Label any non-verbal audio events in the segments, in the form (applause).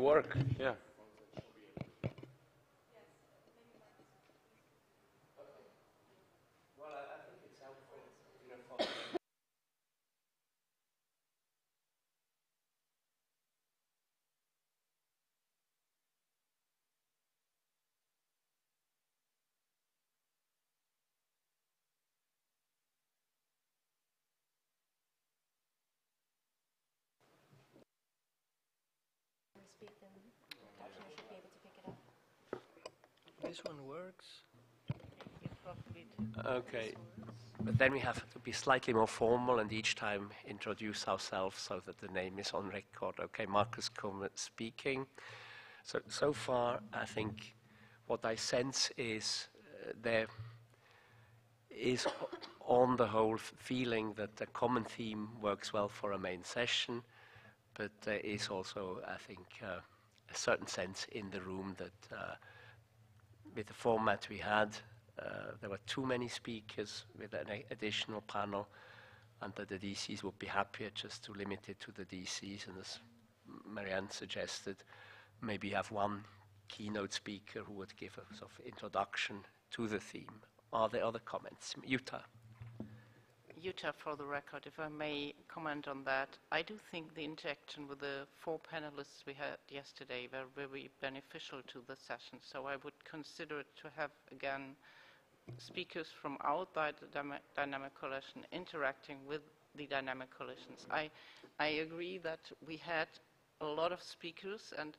Work, yeah. Speak, then Dr. should be able to pick it up. This one works. Okay. But then we have to be slightly more formal and each time introduce ourselves so that the name is on record. Okay, Markus Kummer speaking. So, so far, I think what I sense is uh, there is on the whole feeling that the common theme works well for a main session, but there is also, I think, uh, a certain sense in the room that uh, with the format we had, uh, there were too many speakers with an additional panel, and that the DCs would be happier just to limit it to the DCs. And as Marianne suggested, maybe have one keynote speaker who would give a sort of introduction to the theme. Are there other comments? Jutta. Jutta, for the record, if I may comment on that, I do think the interaction with the four panelists we had yesterday were very beneficial to the session. So I would consider it to have, again, speakers from outside the dynamic coalition interacting with the dynamic coalitions. I, I agree that we had a lot of speakers, and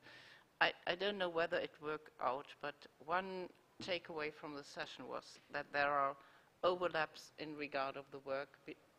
I, I don't know whether it worked out, but one takeaway from the session was that there are overlaps in regard of the work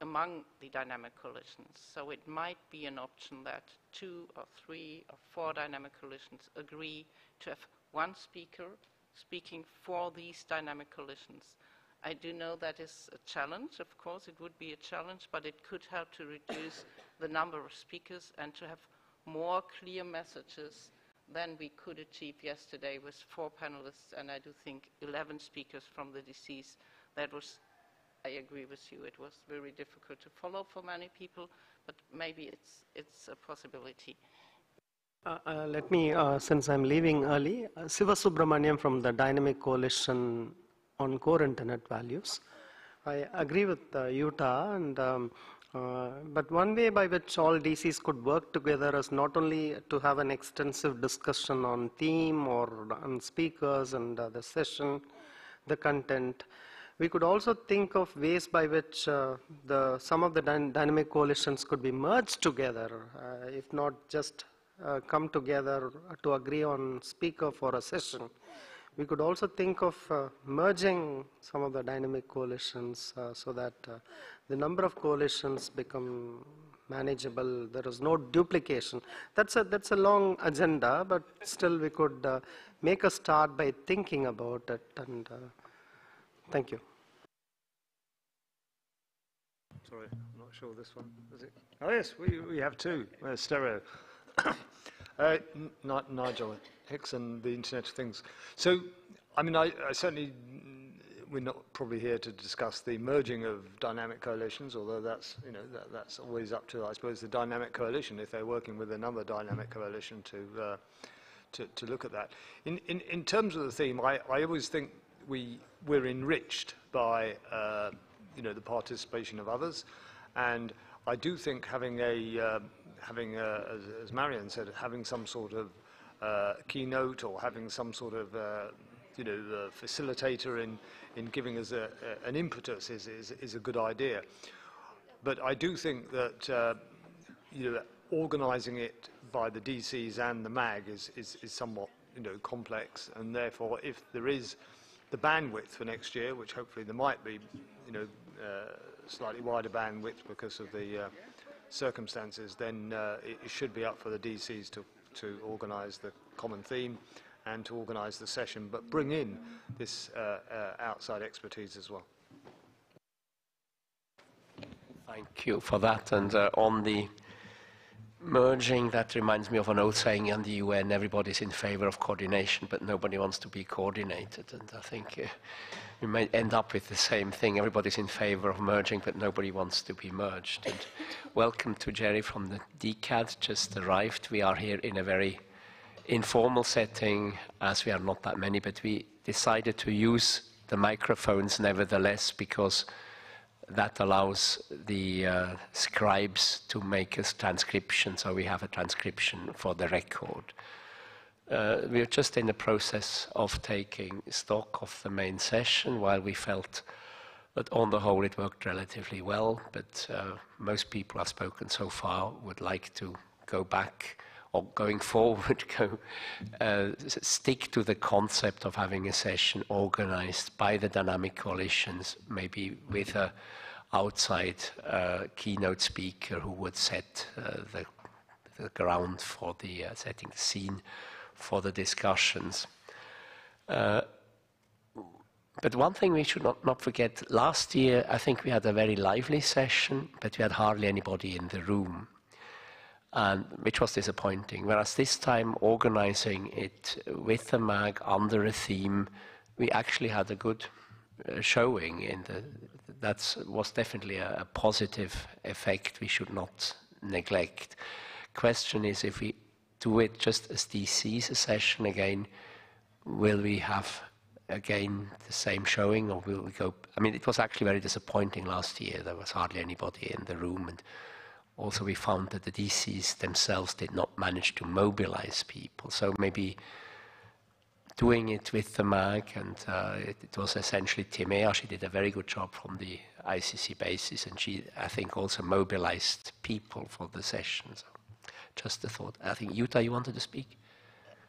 among the dynamic coalitions. So it might be an option that two or three or four dynamic coalitions agree to have one speaker speaking for these dynamic coalitions. I do know that is a challenge, of course, it would be a challenge, but it could help to reduce (coughs) the number of speakers and to have more clear messages than we could achieve yesterday with four panelists and I do think 11 speakers from the DCs. That was, I agree with you, it was very difficult to follow for many people, but maybe it's, it's a possibility. Uh, uh, let me, uh, since I'm leaving early, uh, Siva Subramaniam from the Dynamic Coalition on Core Internet Values. I agree with uh, Jutta, and um, uh, but one way by which all DCs could work together is not only to have an extensive discussion on theme or on speakers and the session, the content. We could also think of ways by which the some of the dy dynamic coalitions could be merged together, if not just uh, come together to agree on speaker for a session. We could also think of uh, merging some of the dynamic coalitions uh, so that uh, the number of coalitions become manageable. There is no duplication. That's a, that's a long agenda, but still we could uh, make a start by thinking about it. And uh, thank you. Sorry, I'm not sure this one, is it? Oh yes, we, we have two, stereo. (coughs) uh, Nigel Hickson, the Internet of Things. So, I mean, I, I, certainly, we're not probably here to discuss the merging of dynamic coalitions, although that's, you know, that, that's always up to, I suppose, the dynamic coalition, if they're working with another dynamic coalition to, uh, to, to, look at that. In, in, in terms of the theme, I, I always think we, we're enriched by, uh, you know, the participation of others, and I do think having a, uh, having, uh, as, as Marianne said, having some sort of uh, keynote or having some sort of, uh, you know, facilitator in, in giving us a, a, an impetus is, is, is a good idea. But I do think that, uh, you know, organising it by the DCs and the MAG is, is, is somewhat, you know, complex. And therefore, if there is the bandwidth for next year, which hopefully there might be, you know, uh, slightly wider bandwidth because of the uh, circumstances, then uh, it, it, should be up for the DCs to, to organise the common theme and to organise the session, but bring in this uh, uh, outside expertise as well. Thank you for that. And uh, on the merging, that reminds me of an old saying in the UN, everybody's in favor of coordination, but nobody wants to be coordinated. And I think uh, we may end up with the same thing. Everybody's in favor of merging, but nobody wants to be merged. And welcome to Jerry from the DCAD, just arrived. We are here in a very informal setting, as we are not that many, but we decided to use the microphones nevertheless because that allows the uh, scribes to make a transcription, so we have a transcription for the record. Uh, we are just in the process of taking stock of the main session while we felt that on the whole it worked relatively well, but uh, most people I've spoken so far would like to go back or going forward (laughs) go uh, stick to the concept of having a session organized by the dynamic coalitions, maybe with a outside uh, keynote speaker who would set uh, the, the ground for the uh, setting the scene for the discussions. Uh, but one thing we should not, not forget, last year I think we had a very lively session, but we had hardly anybody in the room, and, which was disappointing. Whereas this time, organizing it with the MAG under a theme, we actually had a good uh, showing. In the, that was definitely a, a positive effect we should not neglect. Question is if we do it just as DC's session again, will we have again the same showing or will we go i mean it was actually very disappointing last year there was hardly anybody in the room and also we found that the dcs themselves did not manage to mobilize people. So maybe doing it with the mag and uh, it, it was essentially timea. She did a very good job from the icc basis and she i think also mobilized people for the session. So just a thought. I think Jutta, you wanted to speak?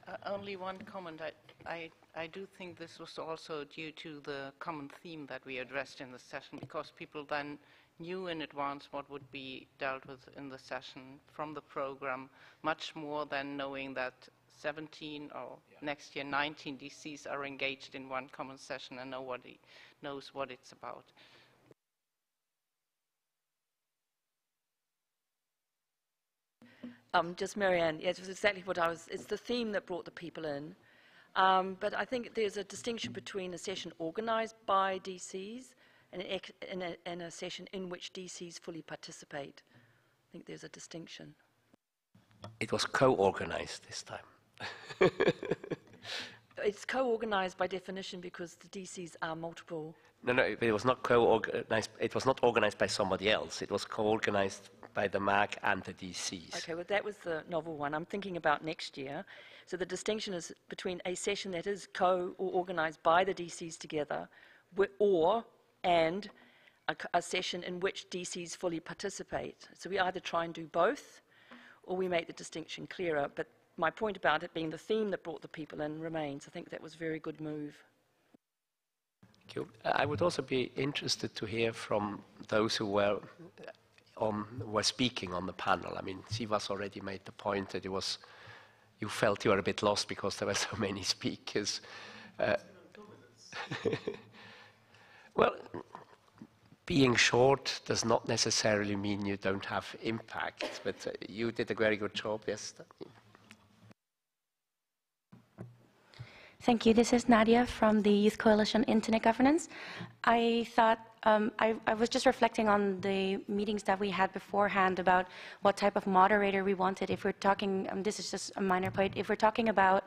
Uh, Only one comment. I, I, I do think this was also due to the common theme that we addressed in the session, because people then knew in advance what would be dealt with in the session from the program, much more than knowing that 17 or next year 19 DCs are engaged in one common session and nobody knows what it's about. Um, just Marianne, yes, it was exactly what I was, it's the theme that brought the people in. Um, but I think there's a distinction between a session organized by DCs and, an ex- and, a, and a session in which DCs fully participate. I think there's a distinction. it was co-organized this time (laughs) It's co-organized by definition because the DCs are multiple. No, no, it was not co-organized. It was not organized by somebody else. It was co-organized by the MAG and the DCs. Okay, well, that was the novel one. I'm thinking about next year. So the distinction is between a session that is co or organized by the DCs together, or and a session in which DCs fully participate. So we either try and do both, or we make the distinction clearer. But my point about it being the theme that brought the people in remains. I think that was a very good move. Thank you. I would also be interested to hear from those who were on were speaking on the panel. I mean, Sivas already made the point that it was you felt you were a bit lost because there were (laughs) so many speakers. Uh, (laughs) well, being short does not necessarily mean you don't have impact, but uh, you did a very good job, yesterday. Thank you. This is Nadia from the Youth Coalition Internet Governance. I thought um, I, I was just reflecting on the meetings that we had beforehand about what type of moderator we wanted. If we're talking, um, this is just a minor point. If we're talking about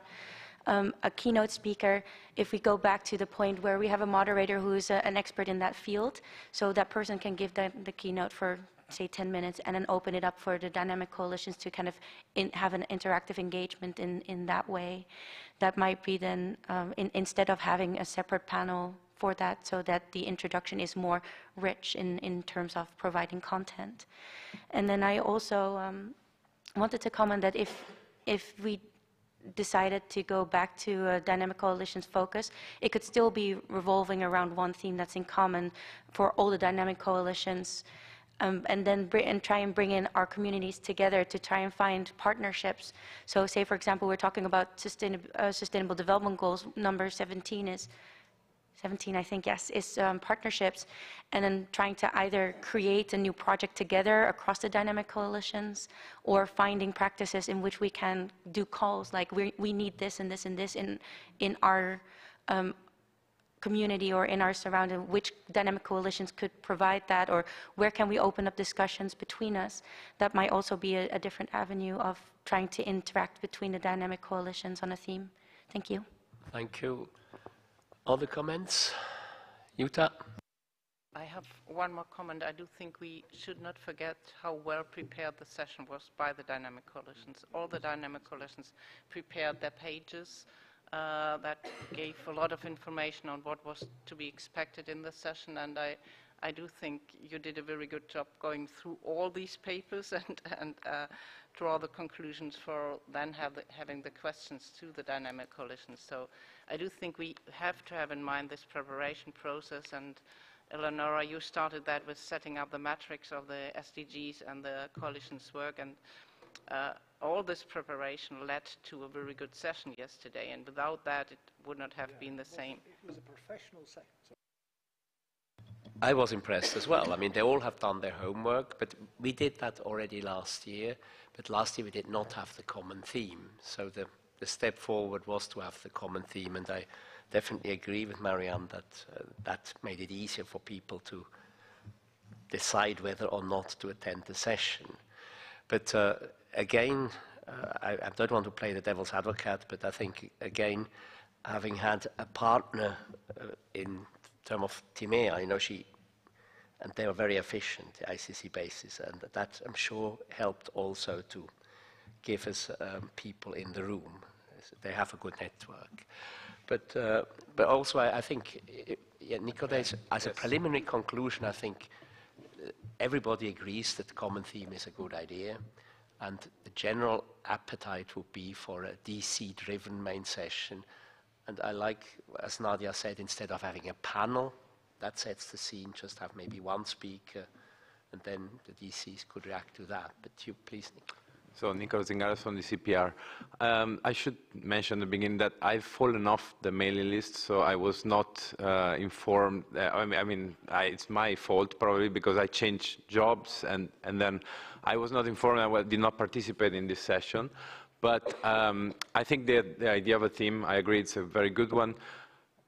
um, a keynote speaker, if we go back to the point where we have a moderator who is a, an expert in that field, so that person can give the, the keynote for say 10 minutes and then open it up for the dynamic coalitions to kind of in, have an interactive engagement in, in that way. That might be then, um, in, instead of having a separate panel for that, so that the introduction is more rich in, in terms of providing content. And then I also um, wanted to comment that if, if we decided to go back to a dynamic coalitions focus, it could still be revolving around one theme that's in common for all the dynamic coalitions. Um, and then and try and bring in our communities together to try and find partnerships. So, say for example, we're talking about uh, sustainable development goals. Number 17 is 17, I think, yes, is um, partnerships, and then trying to either create a new project together across the dynamic coalitions, or finding practices in which we can do calls like we we need this and this and this in in our um, community or in our surrounding, which dynamic coalitions could provide that, or where can we open up discussions between us? That might also be a, a different avenue of trying to interact between the dynamic coalitions on a theme. Thank you. Thank you. Other comments? Jutta? I have one more comment. I do think we should not forget how well prepared the session was by the dynamic coalitions. All the dynamic coalitions prepared their pages uh, that gave a lot of information on what was to be expected in the session, and I, I do think you did a very good job going through all these papers (laughs) and, and uh, draw the conclusions for then have the, having the questions to the dynamic coalition. So I do think we have to have in mind this preparation process and Eleonora, you started that with setting up the metrics of the SDGs and the coalition's work and uh, all this preparation led to a very good session yesterday, and without that, it would not have been the same. It was a professional session. I was impressed as well. I mean, they all have done their homework, but we did that already last year. But last year we did not have the common theme. So the, the step forward was to have the common theme, and I definitely agree with Marianne that uh, that made it easier for people to decide whether or not to attend the session. But uh, again, uh, I, I, don't want to play the devil's advocate, but I think, again, having had a partner uh, in terms of Timea, you know, she, and they were very efficient, the ICC basis, and that, I'm sure, helped also to give us um, people in the room. They have a good network. But, uh, but also, I, I think, yeah, Nicodemus, as a preliminary conclusion, I think uh, everybody agrees that the common theme is a good idea. And the general appetite would be for a DC-driven main session. And I like, as Nadia said, instead of having a panel, that sets the scene, just have maybe one speaker, and then the DCs could react to that. But you, please, Nick. So Nicolo Zingales from the CPR. Um, I should mention at the beginning that I've fallen off the mailing list, so I was not uh, informed. Uh, I mean, I mean I, it's my fault probably because I changed jobs and, and then I was not informed. I did not participate in this session. But um, I think the, the idea of a theme, I agree, it's a very good one.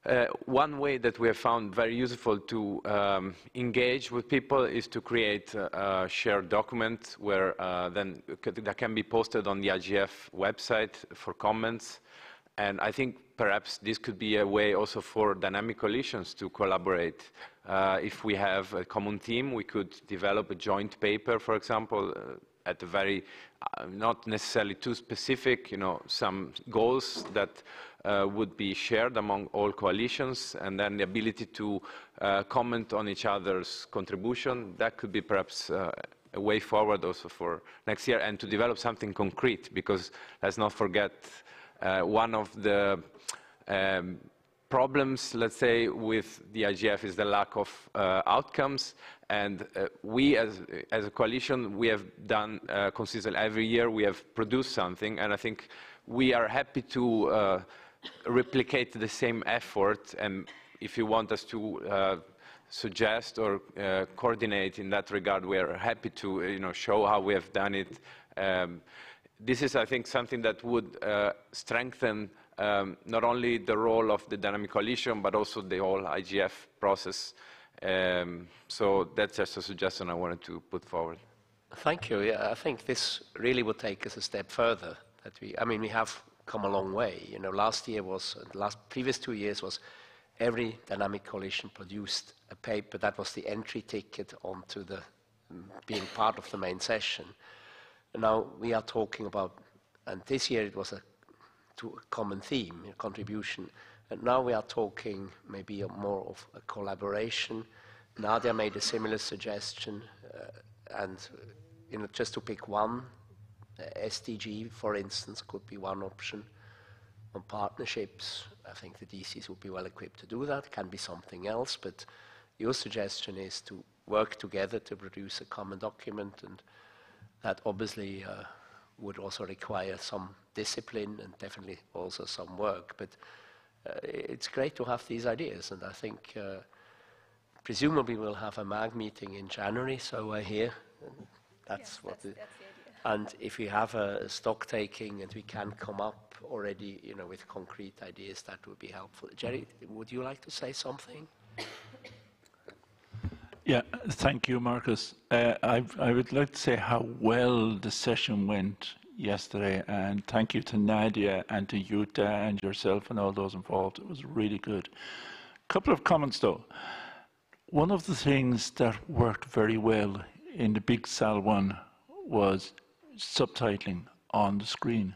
Uh, one way that we have found very useful to um, engage with people is to create a, a shared document where uh, then that can be posted on the IGF website for comments. And I think perhaps this could be a way also for dynamic coalitions to collaborate. Uh, if we have a common theme, we could develop a joint paper, for example, uh, at a very, uh, not necessarily too specific, you know, some goals that uh, would be shared among all coalitions, and then the ability to uh, comment on each other's contribution. That could be perhaps uh, a way forward also for next year, and to develop something concrete, because let's not forget uh, one of the um, problems, let's say, with the IGF is the lack of uh, outcomes. And uh, we, as, as a coalition, we have done uh, consistently every year, we have produced something. And I think we are happy to uh, replicate the same effort. And if you want us to uh, suggest or uh, coordinate in that regard, we are happy to you know, show how we have done it. Um, this is, I think, something that would strengthen um, not only the role of the dynamic coalition, but also the whole IGF process. Um, so that's just a suggestion I wanted to put forward. Thank you. Yeah, I think this really would take us a step further. That we, I mean, we have come a long way. You know, last year was, last previous two years was every dynamic coalition produced a paper that was the entry ticket onto the being part of the main session. Now we are talking about, and this year it was a to a common theme, a contribution. And now we are talking maybe more of a collaboration. Nadia made a similar suggestion, uh, and you know, just to pick one, uh, SDG, for instance, could be one option. On partnerships, I think the DCs would be well equipped to do that. Can be something else, but your suggestion is to work together to produce a common document, and that obviously uh, would also require some discipline and definitely also some work. But uh, it's great to have these ideas, and I think uh, presumably we'll have a MAG meeting in January, so I hear. That's yes, what that's, that's. And if we have a stock taking and we can come up already, you know, with concrete ideas, that would be helpful. Jerry, would you like to say something? Yeah, thank you, Markus. Uh, I, I would like to say how well the session went yesterday, and thank you to Nadia and to Jutta and yourself and all those involved. It was really good. A Couple of comments though. One of the things that worked very well in the big Salle one was subtitling on the screen.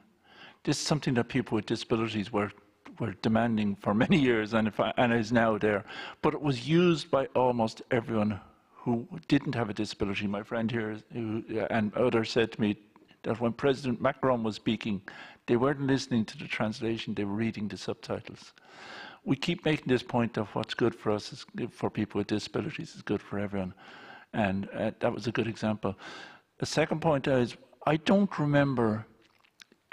This is something that people with disabilities were were demanding for many (laughs) years and, I, and is now there. But it was used by almost everyone who didn't have a disability. My friend here who, and others said to me that when President Macron was speaking, they weren't listening to the translation, they were reading the subtitles. We keep making this point of what's good for us is for people with disabilities is good for everyone. And uh, that was a good example. The second point is, I don't remember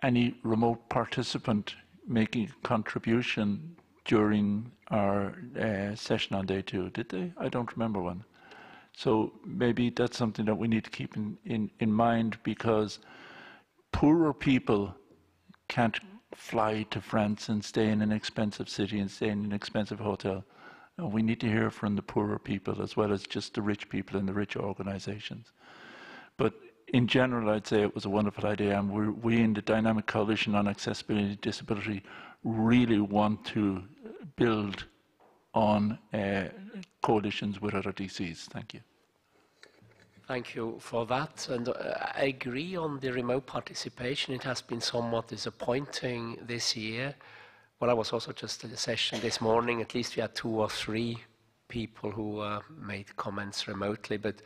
any remote participant making contribution during our uh, session on day two, did they? I don't remember one. So maybe that's something that we need to keep in, in, in mind because poorer people can't fly to France and stay in an expensive city and stay in an expensive hotel. And we need to hear from the poorer people as well as just the rich people and the rich organizations. But in general, I'd say it was a wonderful idea, and we we in the Dynamic Coalition on Accessibility and Disability really want to build on uh, coalitions with other DCs. Thank you. Thank you for that. And uh, I agree on the remote participation. It has been somewhat disappointing this year. Well, I was also just at a session this morning. At least we had two or three people who uh, made comments remotely, but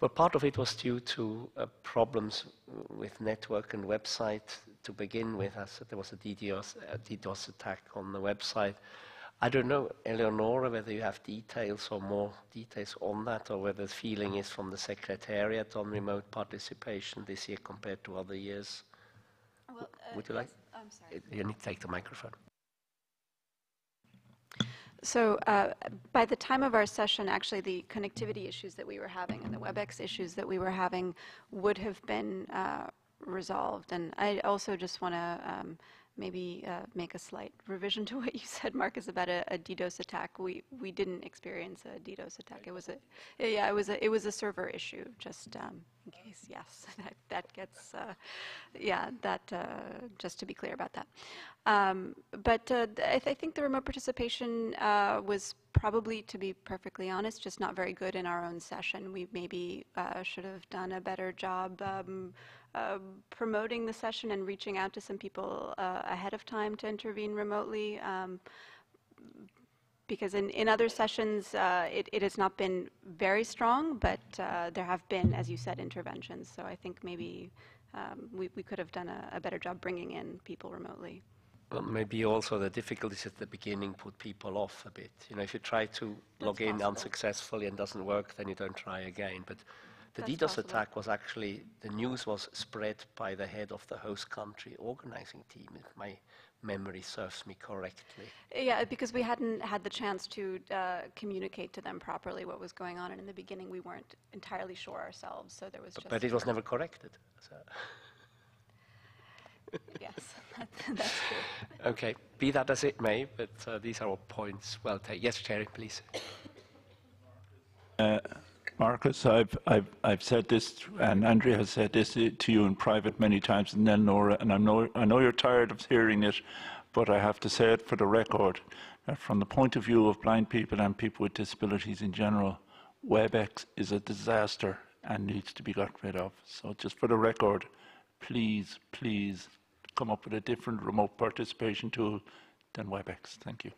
but part of it was due to uh, problems with network and website to begin with, as there was a DDoS, a DDoS attack on the website. I don't know, Eleonora, whether you have details or more details on that, or whether the feeling is from the Secretariat on remote participation this year compared to other years. Well, uh, Would you like? I'm sorry. You need to take the microphone. So uh, by the time of our session, actually, the connectivity issues that we were having and the WebEx issues that we were having would have been uh, resolved. And I also just want to um, maybe uh, make a slight revision to (laughs) what you said, Markus, about a, a, DDoS attack. We we didn't experience a DDoS attack. It was a yeah, it was a it was a server issue. Just um, in case, yes, (laughs) that, that gets uh, yeah, that uh, just to be clear about that. Um, but uh, I, th I, think the remote participation uh, was probably, to be perfectly honest, just not very good in our own session. We maybe uh, should have done a better job um, uh, promoting the session and reaching out to some people uh, ahead of time to intervene remotely. Um, because in, in other sessions, uh, it, it, has not been very strong, but there have been, as you said, interventions. So I think maybe um, we, we could have done a, a better job bringing in people remotely. Well, maybe also the difficulties at the beginning put people off a bit. You know, if you try to That's log in possible. unsuccessfully and doesn't work, then you don't try again. But the That's DDoS possible. attack was actually, the news was spread by the head of the host country organizing team, if my memory serves me correctly. Yeah, because we hadn't had the chance to uh, communicate to them properly what was going on, and in the beginning we weren't entirely sure ourselves, so there was just... But it was never corrected. So. (laughs) yes, that, that's true. Okay, be that as it may, but uh, these are all points well taken. Yes, Jerry, please. Uh, Markus, I've, I've, I've said this, and Andrea has said this to you in private many times, and then Nora, and I know, I know you're tired of hearing it, but I have to say it for the record, that from the point of view of blind people and people with disabilities in general, WebEx is a disaster and needs to be got rid of. So just for the record, please, please come up with a different remote participation tool than WebEx. Thank you.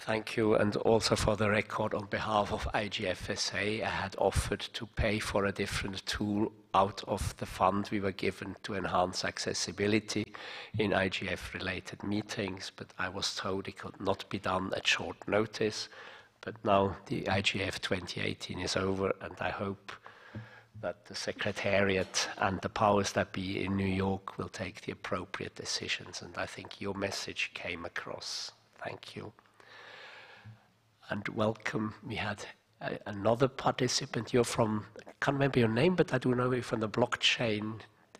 Thank you. And also for the record, on behalf of IGFSA, I had offered to pay for a different tool out of the fund we were given to enhance accessibility in IGF-related meetings, but I was told it could not be done at short notice. But now the IGF 2018 is over, and I hope that the Secretariat and the powers that be in New York will take the appropriate decisions. And I think your message came across. Thank you. And welcome. We had uh, another participant. You're from, I can't remember your name, but I do know you're from the blockchain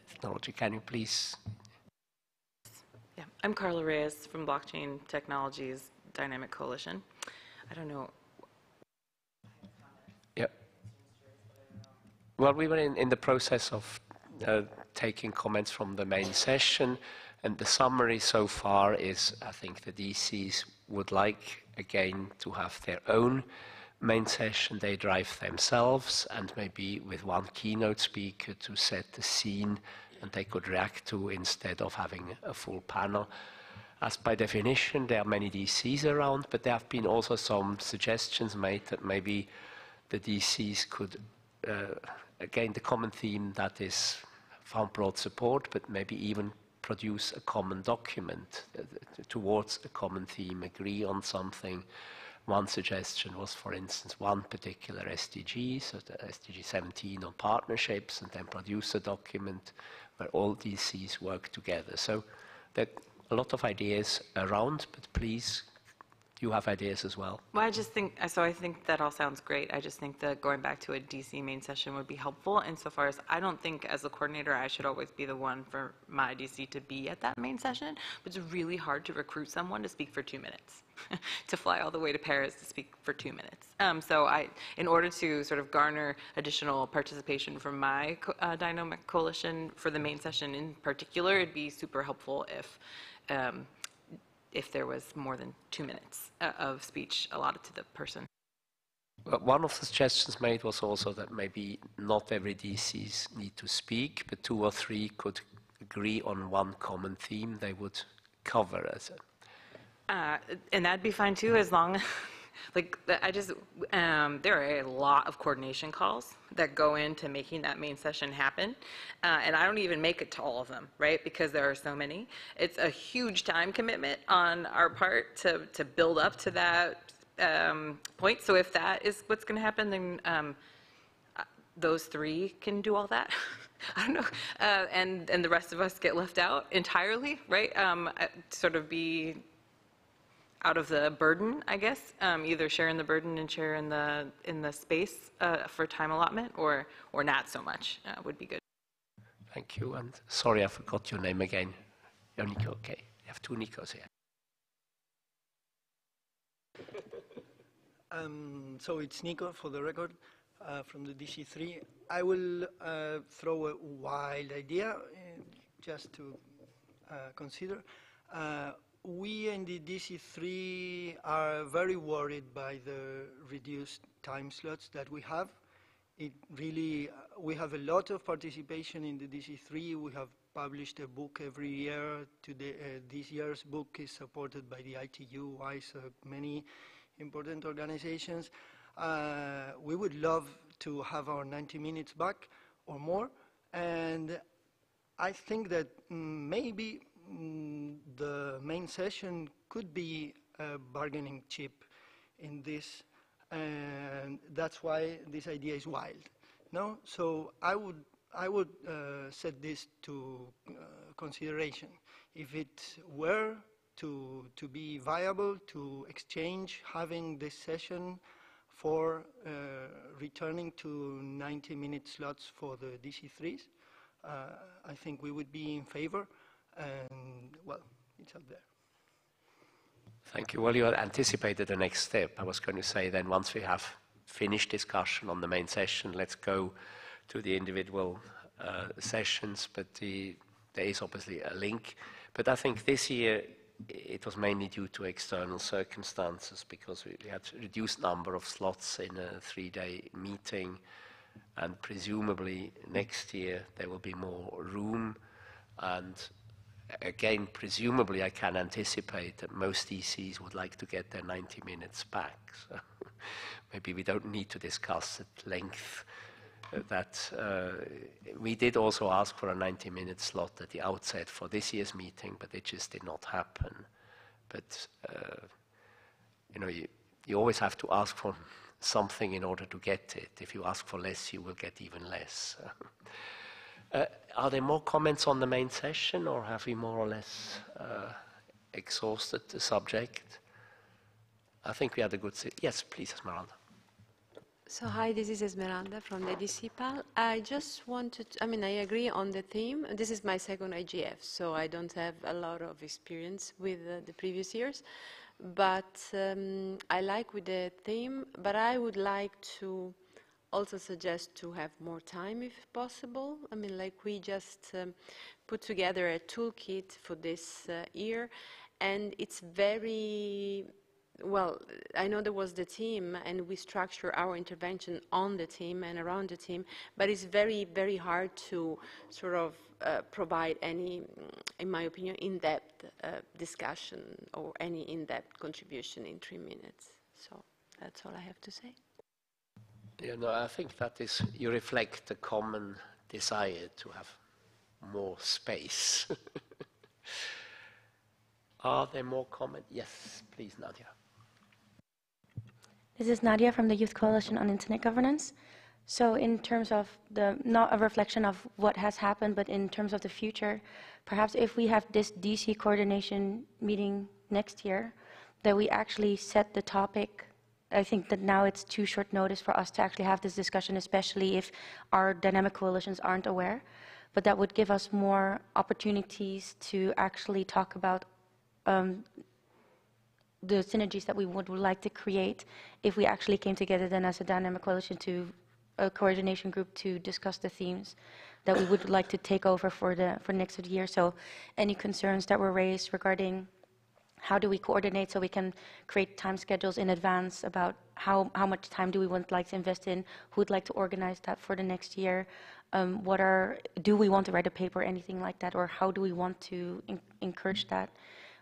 technology. Can you please? Yeah, I'm Carla Reyes from Blockchain Technologies Dynamic Coalition. I don't know, Yeah. Well, we were in, in the process of uh, taking comments from the main session, and the summary so far is I think the DCs would like, again, to have their own main session they drive themselves, and maybe with one keynote speaker to set the scene and they could react to instead of having a full panel. As by definition, there are many DCs around, but there have been also some suggestions made that maybe the DCs could, uh, again, the common theme that is found broad support, but maybe even produce a common document uh, towards a common theme, agree on something. One suggestion was, for instance, one particular SDG, so the SDG 17 on partnerships, and then produce a document where all DCs work together. So there are a lot of ideas around, but please, you have ideas as well. well, I just think, so I think that all sounds great. I just think that going back to a DC main session would be helpful insofar as I don't think as a coordinator, I should always be the one for my DC to be at that main session, but it's really hard to recruit someone to speak for two minutes, (laughs) to fly all the way to Paris to speak for two minutes. Um, so I, in order to sort of garner additional participation from my uh, dynamic coalition for the main session in particular, it'd be super helpful if um, if there was more than two minutes uh, of speech allotted to the person. One of the suggestions made was also that maybe not every DCs need to speak, but two or three could agree on one common theme they would cover as a Uh, and that'd be fine too, as long, like, I just, um, there are a lot of coordination calls that go into making that main session happen. Uh, and I don't even make it to all of them, right? Because there are so many. It's a huge time commitment on our part to, to build up to that, um, point. So if that is what's going to happen, then, um, uh, those three can do all that. (laughs) I don't know, uh, and and the rest of us get left out entirely, right? Um, sort of be out of the burden, I guess, um, either sharing the burden and share in the in the space uh, for time allotment, or or not so much uh, would be good. Thank you. And sorry, I forgot your name again. You're Nico. Okay. You have two Nikos here. Um, so it's Nico for the record uh, from the DC3. I will uh, throw a wild idea uh, just to uh, consider. We in the DC3 are very worried by the reduced time slots that we have. It really, uh, we have a lot of participation in the DC3. We have published a book every year. Today, uh, this year's book is supported by the ITU, ISA, many important organizations. Uh, we would love to have our 90 minutes back or more. And I think that mm, maybe mm, the main session could be a bargaining chip in this, and that's why this idea is wild. No, so I would I would uh, set this to uh, consideration. If it were to to be viable to exchange having this session for uh, returning to 90 minute slots for the DC3s, uh, I think we would be in favor, and well, it's out there. Thank you. Well, you anticipated the next step. I was going to say then once we have finished discussion on the main session, let's go to the individual uh, sessions, but the, there is obviously a link. But I think this year it was mainly due to external circumstances because we had a reduced number of slots in a three-day meeting, and presumably next year there will be more room. And again, presumably I can anticipate that most DCs would like to get their 90 minutes back. So (laughs) maybe we don't need to discuss at length uh, that uh, we did also ask for a 90-minute slot at the outset for this year's meeting, but it just did not happen. But uh, you know, you, you always have to ask for something in order to get it. If you ask for less, you will get even less. (laughs) Uh, are there more comments on the main session, or have we more or less uh, exhausted the subject? I think we had a good. Yes, please, Esmeralda. So hi, this is Esmeralda from the DCPAL. I just wanted, I mean, I agree on the theme. This is my second IGF, so I don't have a lot of experience with uh, the previous years. But um, I like with the theme, but I would like to also suggest to have more time if possible. I mean, like we just um, put together a toolkit for this uh, year, and it's very well, I know there was the team, and we structure our intervention on the team and around the team, but it's very, very hard to sort of uh, provide any, in my opinion, in-depth uh, discussion or any in-depth contribution in three minutes. So that's all I have to say. Yeah, no, I think that is, you reflect the common desire to have more space. (laughs) Are there more comments? Yes, please, Nadia. This is Nadia from the Youth Coalition on Internet Governance. So in terms of the, not a reflection of what has happened, but in terms of the future, perhaps if we have this DC coordination meeting next year, that we actually set the topic. I think that now it's too short notice for us to actually have this discussion, especially if our dynamic coalitions aren't aware. But that would give us more opportunities to actually talk about um, the synergies that we would, would like to create if we actually came together then as a dynamic coalition to a coordination group to discuss the themes that we would like to take over for the for next year. So any concerns that were raised regarding how do we coordinate so we can create time schedules in advance about how, how much time do we want like to invest in, who would like to organize that for the next year, um, what are, do we want to write a paper, or anything like that, or how do we want to encourage that?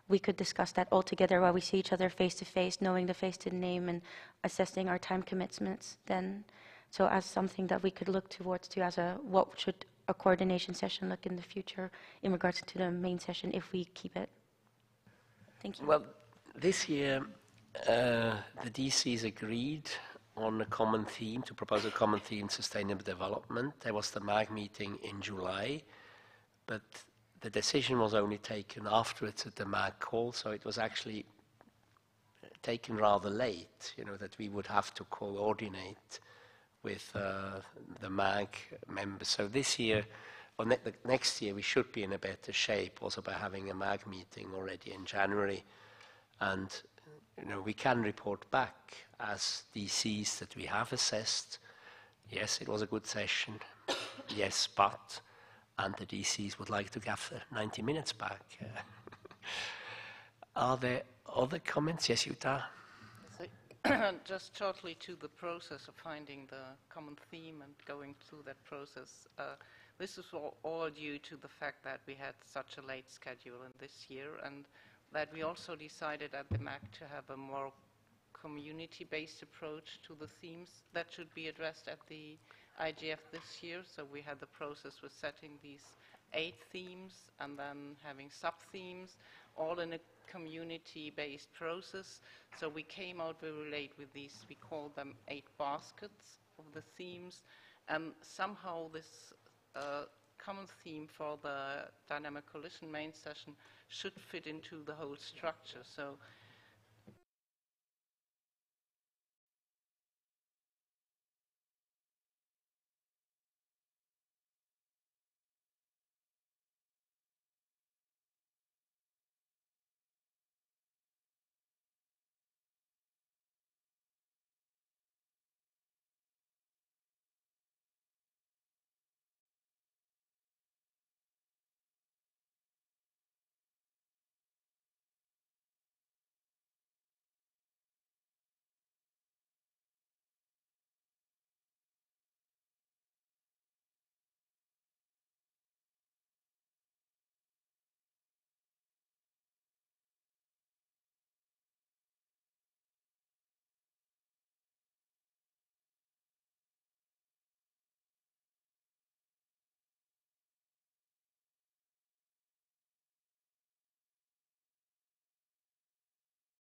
we could discuss that all together while we see each other face to face, knowing the face to name and assessing our time commitments then. So as something that we could look towards to as a, what should a coordination session look in the future in regards to the main session if we keep it? Thank you. Well, this year uh, the DCs agreed on a common theme, to propose a common theme, sustainable development. There was the MAG meeting in July, but the decision was only taken afterwards at the MAG call, so it was actually taken rather late, you know, that we would have to coordinate with uh, the MAG members. So this year, or ne next year, we should be in a better shape also by having a MAG meeting already in January. And, you know, we can report back as DCs that we have assessed. Yes, it was a good session. (coughs) yes, but and the DCs would like to have 90 minutes back. (laughs) Are there other comments? Yes, Jutta? (coughs) just shortly to the process of finding the common theme and going through that process. Uh, this is all, all, due to the fact that we had such a late schedule in this year and that we also decided at the MAG to have a more community-based approach to the themes that should be addressed at the IGF this year. So we had the process with setting these eight themes and then having sub-themes, all in a community-based process. So we came out very late with these, we call them eight baskets of the themes. And somehow this uh, common theme for the dynamic coalition main session should fit into the whole structure. So